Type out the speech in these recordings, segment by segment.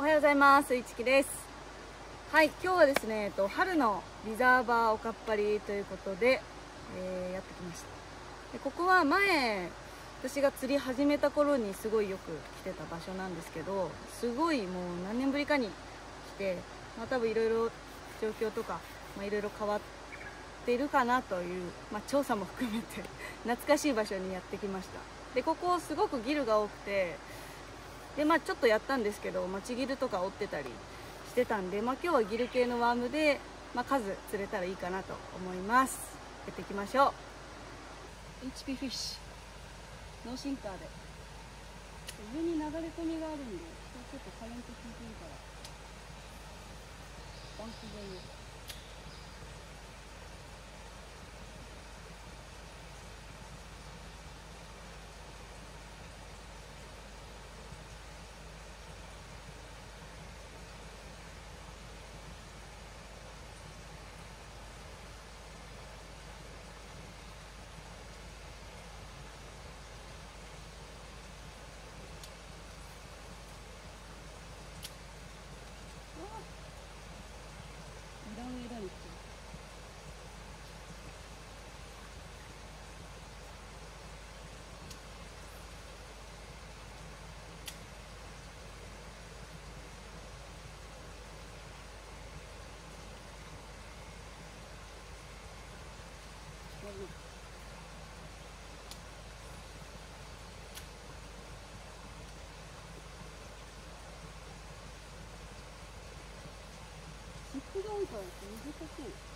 おはようございます。いちきです。はい今日はですね、えっと、春のリザーバーおかっぱりということで、えー、やってきました。でここは前私が釣り始めた頃にすごいよく来てた場所なんですけどすごいもう何年ぶりかに来て、まあ、多分いろいろ状況とかいろいろ変わっているかなという、まあ、調査も含めて懐かしい場所にやってきました。でここすごくギルが多くてでまあちょっとやったんですけど、まあ、ちぎるとか折ってたりしてたんで、まあ、今日はギル系のワームで、まあ、数釣れたらいいかなと思います。やっていきましょう。HP フィッシュノーシンカーで。上に流れ込みがあるんでちょっとカレント効いてるから。バンク沿いをシップダウン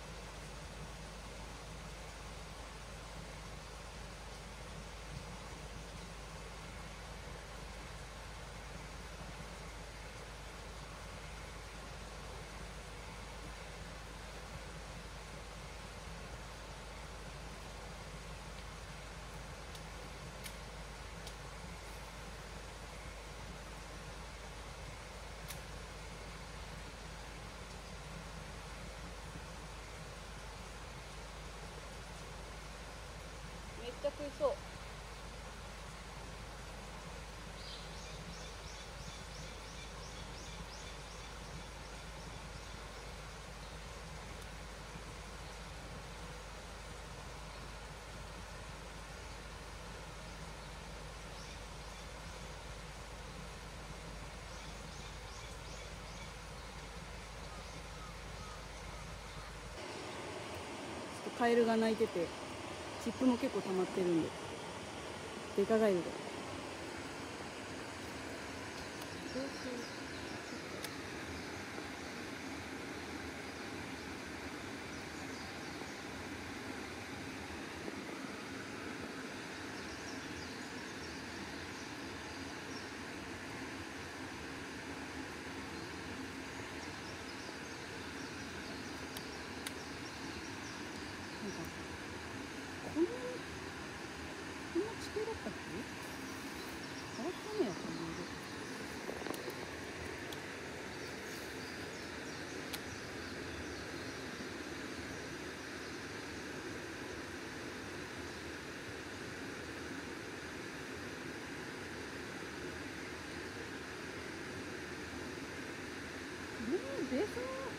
ちゃ食いそう。カエルが鳴いてて。チップも結構溜まってるんで。デカガエルがこんなにこんな地形だったっけ変わったねやっぱり色うんでさうんよ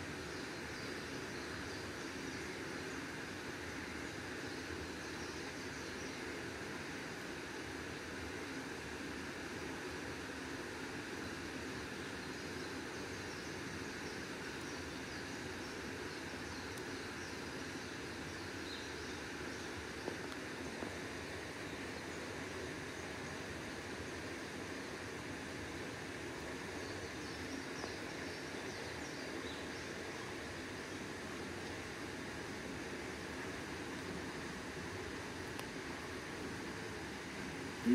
っしゃや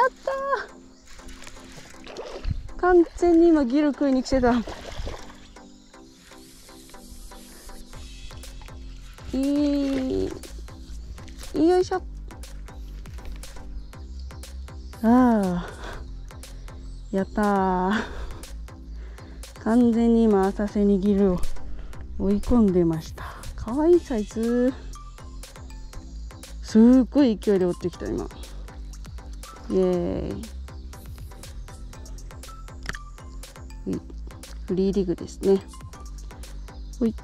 った完全に今ギル食いに来てた。やったー。完全に今浅瀬にギルを追い込んでました。かわいいサイズ。すっごい勢いで追ってきた今。イエーイ。フリーリグですね。ほい。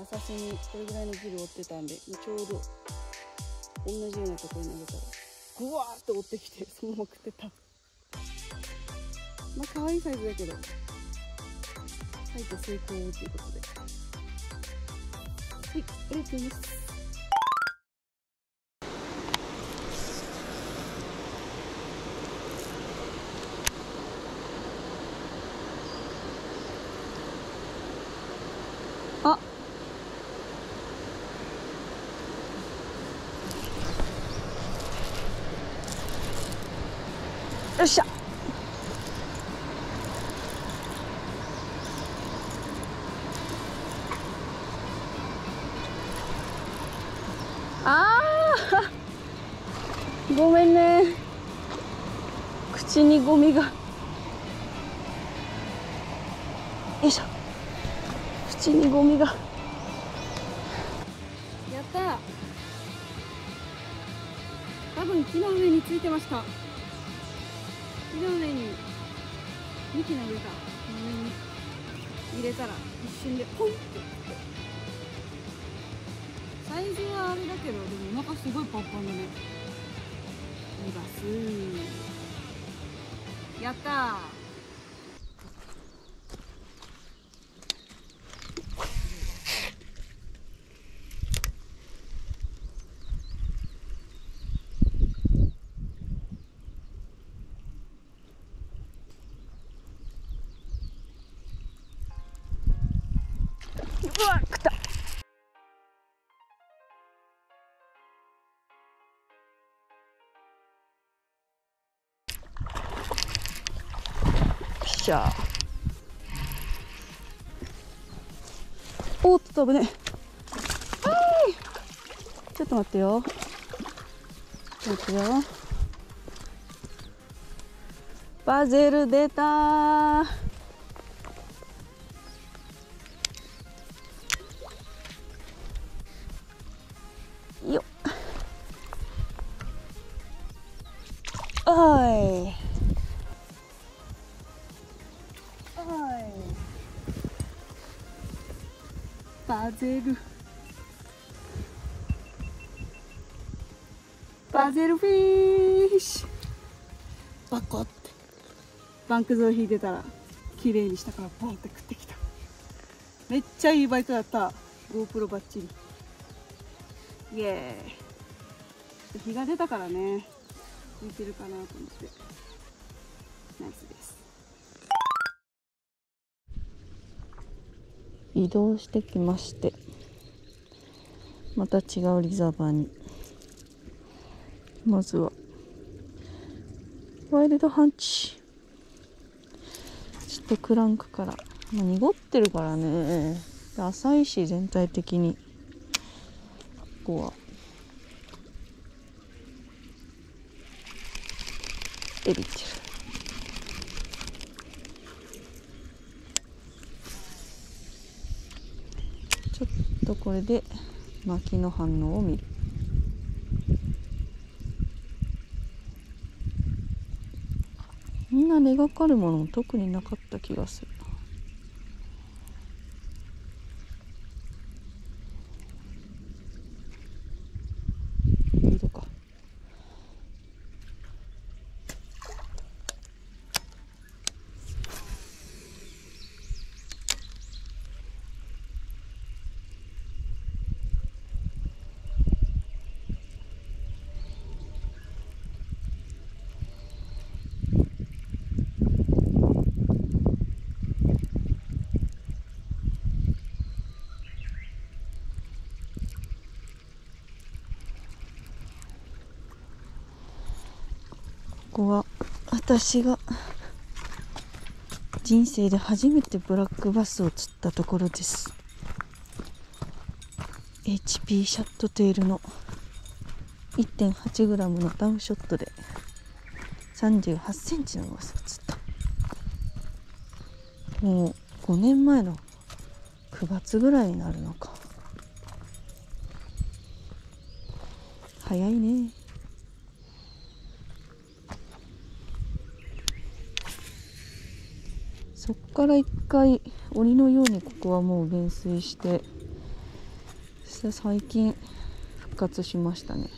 浅瀬にこれぐらいのギル追ってたんでちょうど同じようなところに投げたらぐわーっと追ってきて そのまま食ってた。まあ可愛いサイズだけど入って成功っていうことで。はいありがとうございます。よっしゃ。あー。ごめんね。口にゴミが。よいしょ。口にゴミが。やった。多分木の上についてました。の上に2機投げた。上に入れたら一瞬でポンってサイズはあれだけどでもお腹すごい。パンパンだねい。バスやったーうわ食ったしゃおっと危ね。はい。ちょっと待ってよ。ちょっと待ってよ。バゼル出たバゼルバゼルフィッシュバコってバンクゾを引いてたら綺麗に下からポンって食ってきためっちゃいいバイトだった GoPro バッチリイエーイ日が出たからね浮いてるかなと思ってナイスです移動してきましてまた違うリザーバーに。まずはワイルドハンチ。ちょっとクランクから、まあ、濁ってるからね。浅いし全体的に。ここは。エビてるちょっとこれで薪の反応を見る。みんな根がかるもの特になかった気がするないるかここは私が人生で初めてブラックバスを釣ったところです。HP シャットテールの 1.8g のダウンショットで38センチのバスを釣った。もう5年前の9月ぐらいになるのか。早いねそっから一回檻のようにここはもう減衰してそして最近復活しましたね。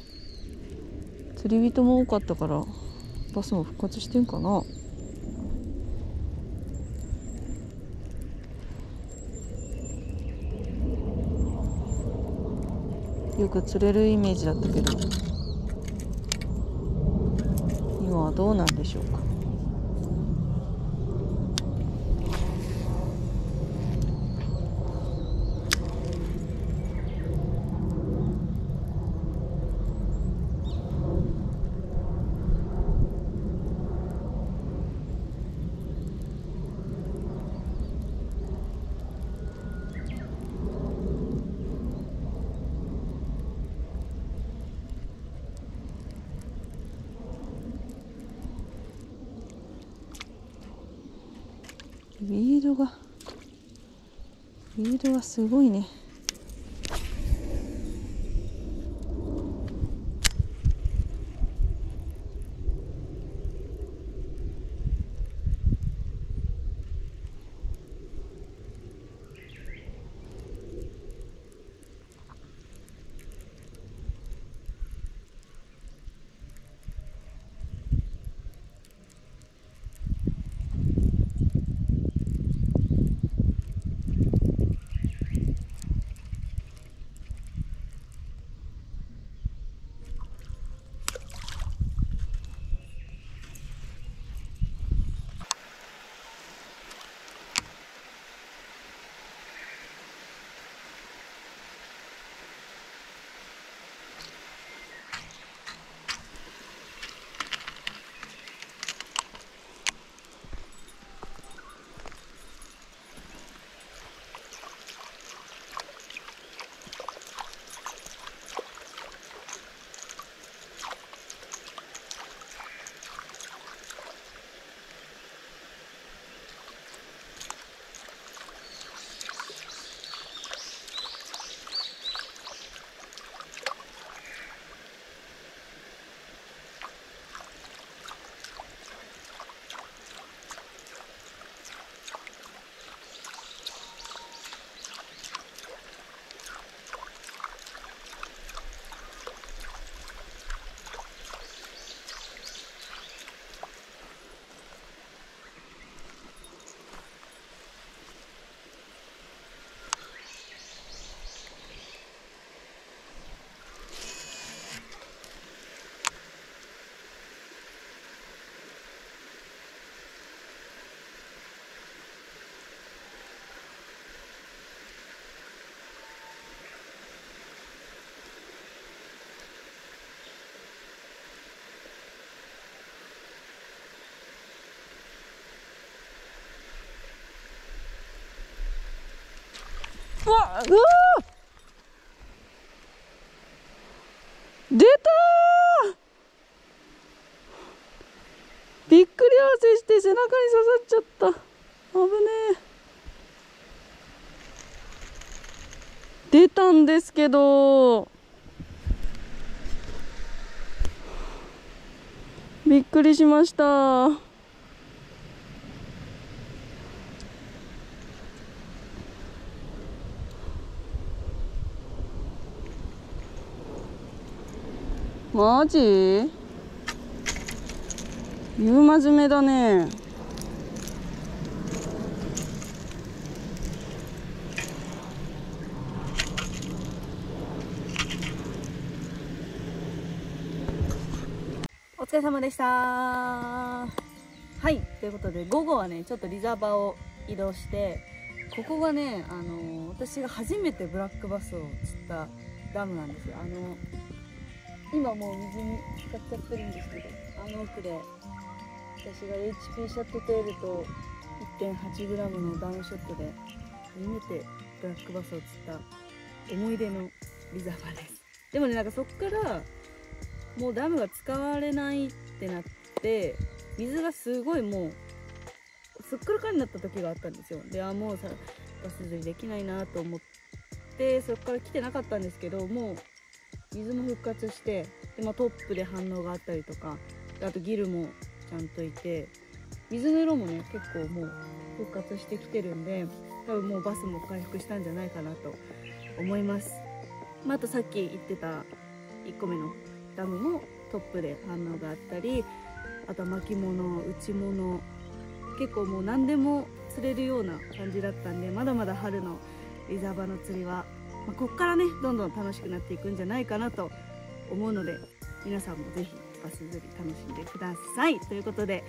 釣り人も多かったからバスも復活してんかな。よく釣れるイメージだったけど今はどうなんでしょうか。リードがリードがすごいね。わうわ出たびっくり合わせして背中に刺さっちゃった。危ねえ。出たんですけど。びっくりしました。マジ？言う真面目だね。お疲れ様でした。はいということで午後はねちょっとリザーバーを移動してここがねあの私が初めてブラックバスを釣ったダムなんですよ。あの今もう水に浸かっちゃってるんですけどあの奥で。私が HP シャットテールと 1.8g のダウンショットで初めてブラックバスを釣った思い出のリザーバーです。でもねなんかそっからもうダムが使われないってなって水がすごいもうすっからかになった時があったんですよ。であもうさバス釣りできないなと思ってそっから来てなかったんですけどもう水も復活してで、まあ、トップで反応があったりとかあとギルもちゃんといて水の色もね結構もう復活してきてるんで多分もうバスも回復したんじゃないかなと思います、まあ、あとさっき言ってた1個目のダムもトップで反応があったりあと巻物内物結構もう何でも釣れるような感じだったんでまだまだ春のリザーバの釣りは、まあ、こっからねどんどん楽しくなっていくんじゃないかなと思うので皆さんも是非バス釣り楽しんでください。ということで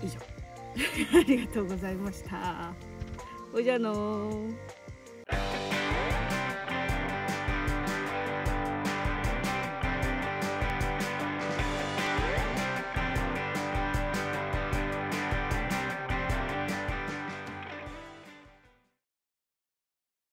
以上。ありがとうございました。おじゃの